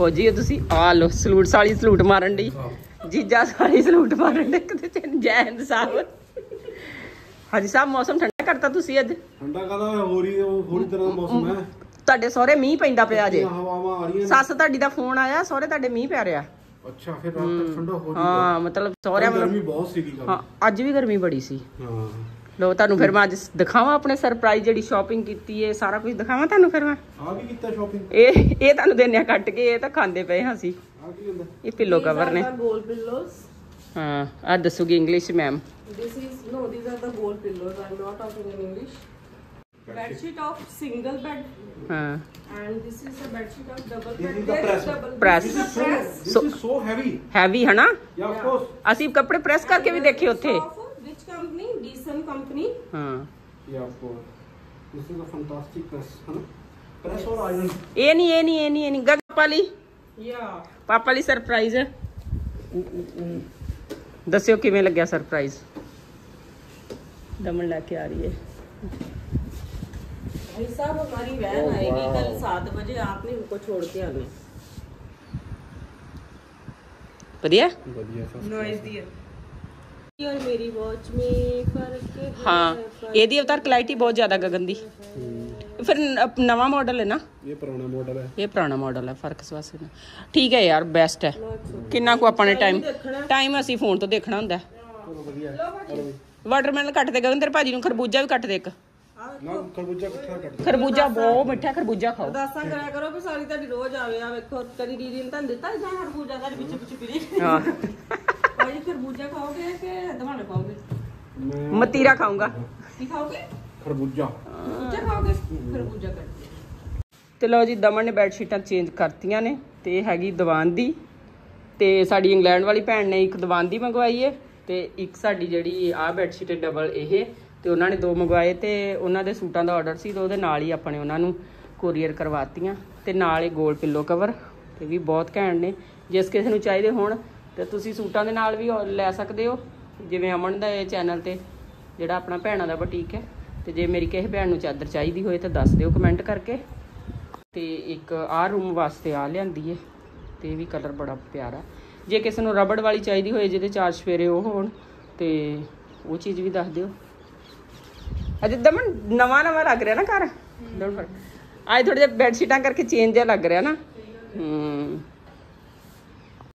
ਫੌਜੀ ਹੋ ਤੁਸੀਂ? ਆ ਲੋ ਸਲੂਟ ਸਾਲੀ ਸਲੂਟ ਮਾਰਨ ਦੀ ਜੀਜਾ ਸਾਲੀ ਸਲੂਟ ਮਾਰਨ ਦੇ ਕਿਤੇ ਚੰਨ ਜੈ ਹਿੰਦ ਸਾਹਿਬ। ਹਾਜੀ ਸਾਹਿਬ ਮੌਸਮ ਠੰਡਾ ਕਰਤਾ ਤੁਸੀਂ ਅੱਜ? ਠੰਡਾ ਕਾਦਾ ਹੋ ਰਹੀ ਹੋ ਰਹੀ ਤਰ੍ਹਾਂ ਦਾ ਮੌਸਮ ਹੈ। ਤੁਹਾਡੇ ਸਹੁਰੇ ਮੀਂਹ ਪੈਂਦਾ ਪਿਆ ਜੇ ਹਵਾਵਾਂ ਆ ਰਹੀਆਂ ਨੇ। ਸੱਸ ਤੁਹਾਡੀ ਦਾ ਫੋਨ ਆਇਆ ਸਹੁਰੇ ਤੁਹਾਡੇ ਮੀਂਹ ਪੈ ਰਿਹਾ। ਅੱਛਾ ਫਿਰ ਰਾਤ ਤੱਕ ਠੰਡਾ ਹੋ ਜਾਊਗਾ। ਹਾਂ ਮਤਲਬ ਸਹੁਰਿਆਂ ਵੱਲੋਂ ਗਰਮੀ ਬਹੁਤ ਸੀਗੀ ਹਾਂ ਅੱਜ ਵੀ ਗਰਮੀ ਬੜੀ ਸੀ। ਹਾਂ। ਲੋ ਤੁਹਾਨੂੰ ਫਿਰ ਮੈਂ ਅੱਜ ਦਿਖਾਵਾਂ ਆਪਣੇ ਸਰਪ੍ਰਾਈਜ਼ ਜਿਹੜੀ ਸ਼ਾਪਿੰਗ ਕੀਤੀ ਏ ਸਾਰਾ ਕੁਝ ਦਿਖਾਵਾਂ ਤੁਹਾਨੂੰ ਫਿਰ ਮੈਂ ਆ ਵੀ ਕੀਤਾ ਸ਼ਾਪਿੰਗ ਇਹ ਇਹ ਤੁਹਾਨੂੰ ਦੇਣੇ ਆ ਕੱਟ ਕੇ ਇਹ ਤਾਂ ਖਾਂਦੇ ਪਏ ਹਾਂ ਅਸੀਂ ਆ ਕੀ ਹੁੰਦਾ ਇਹ ਪਿੱਲੋ ਕਵਰ ਨੇ ਗੋਲ ਪਿੱਲੋਸ ਹਾਂ ਆ ਦੱਸੂਗੀ English ma'am This is no, these are the gold pillows. I'm not talking in English. Bed sheet of single bed, ਹਾਂ There press. double. Press. This is the press. This is so heavy. Heavy ਹਨਾ Yeah, of course. ਅਸੀਂ ਕੱਪੜੇ press ਕਰਕੇ ਵੀ ਦੇਖੇ ਉੱਥੇ Of which company? Decent company. ਹਾਂ Yeah, of course. This is a fantastic press, है ना? Press और iron. ਇਹ ਨਹੀਂ ਇਹ ਨਹੀਂ ਇਹ ਨਹੀਂ ਇਹ ਨਹੀਂ ਗੱਗ ਪਾਪਾ ਲਈ Yeah. ਪਾਪਾ ਲਈ ਸਰਪ੍ਰਾਈਜ਼ ਦੱਸਿਓ ਕਿਵੇਂ ਲੱਗਿਆ ਸਰਪ੍ਰਾਈਜ਼ ਦਮਨ ਲੈ ਕੇ ਆ ਰਹੀ ਹੈ भाई साहब हमारी वैन आएगी कल सात बजे आपने उनको छोड़ के आना ਵਧੀਆ बढ़िया सा। ਨੋਇਜ਼ ਦੀ ਹੈ और मेरी वॉच में फर्क है ਹਾਂ ਇਹਦੀ ਅਵਤਾਰ ਕਲਾਈਟੀ ਬਹੁਤ ਜ਼ਿਆਦਾ ਗਗਨ ਦੀ ਫਿਰ ਨ- ਨਵਾਂ ਮਾਡਲ ਹੈ ਨਾ ये पुराना मॉडल है ਇਹ ਪੁਰਾਣਾ ਮਾਡਲ ਹੈ ਫਰਕ ਇਸ ਵਾਸਤੇ ਨਾ ਠੀਕ ਹੈ ਯਾਰ ਬੈਸਟ ਹੈ ਕਿੰਨਾ ਕੁ ਆਪਾਂ ਨੇ ਟਾਈਮ ਟਾਈਮ ਅਸੀਂ ਫੋਨ ਤੋਂ ਦੇਖਣਾ ਹੁੰਦਾ चलो बढ़िया ਵਾਟਰਮੈਲਨ ਕੱਟ ਦੇ ਗਗਨ ਤੇਰੇ ਭਾਜੀ ਨੂੰ ਖਰਬੂਜਾ ਵੀ ਕੱਟ ਦੇ ਇੱਕ ना खरबूजा कितना कट ਖਰਬੂਜਾ ਬਹੁਤ ਮਿੱਠਾ ਖਰਬੂਜਾ ਖਾਓ ਅਰਦਾਸਾਂ ਕਰਿਆ ਕਰੋ ਵੀ ਸਾਰੀ ਤੁਹਾਡੀ ਰੋਜ਼ ਆਵੇ ਆ ਵੇਖੋ ਕਦੀ ਦੀਦੀ ਨੇ ਤੁਹਾਨੂੰ ਦਿੱਤਾ ਜਾਂ ਖਰਬੂਜਾ ਤੁਹਾਡੇ ਪਿੱਛੇ ਪਿੱਛੇ ਫਿਰੀ ਹਾਂ <laughs> ਮਤੀਰਾ ਖਾਊਂਗਾ। ਤੇ ਲਓ ਜੀ ਦਮਨ ਨੇ ਬੈੱਡ ਸ਼ੀਟਾਂ ਚੇਂਜ ਕਰਤੀਆਂ ਨੇ ਤੇ ਇਹ ਹੈਗੀ ਦੀਵਾਨ ਦੀ। ਤੇ ਸਾਡੀ ਇੰਗਲੈਂਡ ਵਾਲੀ ਭੈਣ ਨੇ ਇੱਕ ਦੀਵਾਨ ਦੀ ਮੰਗਵਾਈ ਹੈ ਤੇ ਇੱਕ ਸਾਡੀ ਜਿਹੜੀ ਆ ਬੈੱਡ ਸ਼ੀਟ ਡਬਲ ਇਹ। ਤੇ ਉਹਨਾਂ ਨੇ ਦੋ ਮੰਗਵਾਏ ਤੇ ਉਹਨਾਂ ਦੇ ਸੂਟਾਂ ਦਾ ਆਰਡਰ ਸੀ ਤੇ ਉਹਦੇ ਨਾਲ ਹੀ ਆਪਣੇ ਉਹਨਾਂ ਨੂੰ ਕੋਰੀਅਰ ਕਰਵਾਤੀਆਂ। ਤੇ ਨਾਲ ਇਹ ਗੋਲ ਪਿੱਲੋ ਕਵਰ ਇਹ ਵੀ ਬਹੁਤ ਘੈਂਟ ਨੇ। ਜਿਸ ਕਿਸੇ ਨੂੰ ਚਾਹੀਦੇ ਹੋਣ ਤੇ ਤੁਸੀਂ ਸੂਟਾਂ ਦੇ ਨਾਲ ਵੀ ਲੈ ਸਕਦੇ ਹੋ ਜਿਵੇਂ ਅਮਨ ਦਾ ਇਹ ਚੈਨਲ ਤੇ ਜਿਹੜਾ ਆਪਣਾ ਭੈਣਾਂ ਦਾ ਬੁਟੀਕ ਹੈ। ਤੇ ਜੇ ਮੇਰੀ ਕਿਸੇ ਭੈਣ ਨੂੰ ਚਾਦਰ ਚਾਹੀਦੀ ਹੋਏ ਤਾਂ ਦੱਸ ਦਿਓ ਕਮੈਂਟ ਕਰਕੇ। ਤੇ ਇੱਕ ਆਹ ਰੂਮ ਵਾਸਤੇ ਆ ਲਿਆਂਦੀ ਏ ਤੇ ਇਹ ਵੀ ਕਲਰ ਬੜਾ ਪਿਆਰਾ। ਜੇ ਕਿਸੇ ਨੂੰ ਰਬੜ ਵਾਲੀ ਚਾਹੀਦੀ ਹੋਏ ਜਿਹਦੇ ਚਾਰ ਸਫੇਰੇ ਉਹ ਹੋਣ ਤੇ ਉਹ ਚੀਜ਼ ਵੀ ਦੱਸ ਦਿਓ। ਅਜੇ ਦਮਨ ਨਵਾਂ ਨਵਾਂ ਲੱਗ ਰਿਹਾ ਨਾ ਘਰ? ਡੋਂਟ ਫਰ ਅੱਜ ਥੋੜੇ ਜਿਹਾ ਬੈੱਡ ਸ਼ੀਟਾਂ ਕਰਕੇ ਚੇਂਜ ਜਿਹਾ ਲੱਗ ਰਿਹਾ ਨਾ? ਹੂੰ।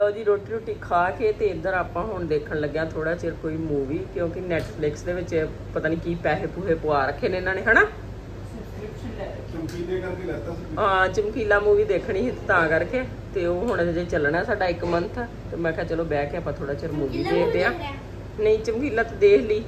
ਲਓ ਜੀ ਰੋਟੀ ਰੋਟੀ ਖਾ ਕੇ ਤੇ ਇੱਧਰ ਆਪਾਂ ਹੁਣ ਦੇਖਣ ਲੱਗਿਆ ਥੋੜਾ ਚਿਰ ਕੋਈ ਮੂਵੀ ਕਿਉਂਕਿ ਨੈਟਫਲਿਕਸ ਦੇ ਵਿੱਚ ਪਤਾ ਨਹੀਂ ਕੀ ਪੈਸੇ ਪੂਹੇ ਪਵਾ ਰੱਖੇ ਨੇ ਇਹਨਾਂ ਨੇ ਹਨਾ? ਹਾਂ ਚਮਕੀਲਾ ਮੂਵੀ ਦੇਖਣੀ ਸੀ ਤਾਂ ਕਰਕੇ ਤੇ ਉਹ ਹੁਣ ਅਜੇ ਚੱਲਣਾ ਸਾਡਾ ਇੱਕ ਮੰਥ ਤੇ ਮੈਂ ਕਿਹਾ ਚਲੋ ਬਹਿ ਕੇ ਆਪਾਂ ਥੋੜਾ ਚਿਰ ਮੂਵੀ ਦੇਖਦੇ ਆ ਨਹੀਂ ਚਮਕੀਲਾ ਤੇ ਦੇਖ ਲਈ।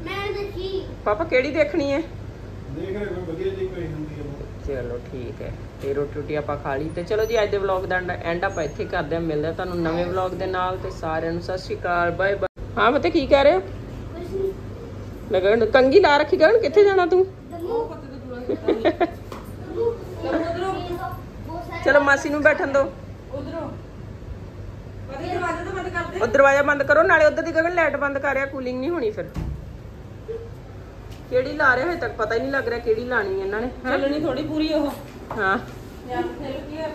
ਮੈਂ ਦੇਖੀ। ਪਾਪਾ ਕਿਹੜੀ ਦੇਖਣੀ ਹੈ? ਦੇਖ ਰਹੇ ਕੋਈ ਵਧੀਆ ਜੀ ਕੋਈ ਹੁੰਦੀ ਹੈ ਚਲੋ ਠੀਕ ਹੈ। ਤੇ ਰੋਟੀ ਰੋਟੀ ਆਪਾਂ ਖਾ ਲਈ। ਤੇ ਚਲੋ ਜੀ ਅੱਜ ਦੇ ਵਲੌਗ ਦਾ ਐਂਡ ਆਪਾਂ ਇੱਥੇ ਕਰਦੇ ਹਾਂ। ਮਿਲਦੇ ਤੁਹਾਨੂੰ ਨਵੇਂ ਵਲੌਗ ਦੇ ਨਾਲ। ਤੇ ਸਾਰਿਆਂ ਨੂੰ ਸਤਿ ਸ਼੍ਰੀ ਅਕਾਲ। ਬਾਏ ਬਾਏ ਹਾਂ ਪਤਾ ਕੀ ਕਹਿ ਰਹੇ ਹੋ? ਲਗਣ ਕੰਗੀ ਲਾ ਰੱਖੀ ਗਣ ਕਿੱਥੇ ਜਾਣਾ ਤੂੰ? ਚਲੋ ਮਾਸੀ ਨੂੰ ਬੈਠਣ ਦਿਓ ਉਧਰੋਂ। ਦਰਵਾਜ਼ਾ ਬੰਦ ਕਰ ਦੇ। ਉਹ ਦਰਵਾਜ਼ਾ ਬੰਦ ਕਰੋ ਨਾਲੇ ਉਧਰ ਦੀ ਗਗਨ ਲਾਈਟ ਬੰਦ ਕਰ ਰਿਹਾ। ਕੂਲਿੰਗ ਨਹੀਂ ਹੋਣੀ ਫਿਰ। ਕਿਹੜੀ ਲਾ ਰਹੇ ਹਜੇ ਤੱਕ ਪਤਾ ਹੀ ਨਹੀਂ ਲੱਗ ਰਿਹਾ ਕਿਹੜੀ ਲਾਣੀ ਇਹਨਾਂ ਨੇ? ਚੱਲਣੀ ਥੋੜੀ ਪੂਰੀ ਉਹ। ਹਾਂ। ਯਾਰ ਫਿਰ ਕੀ ਹੈ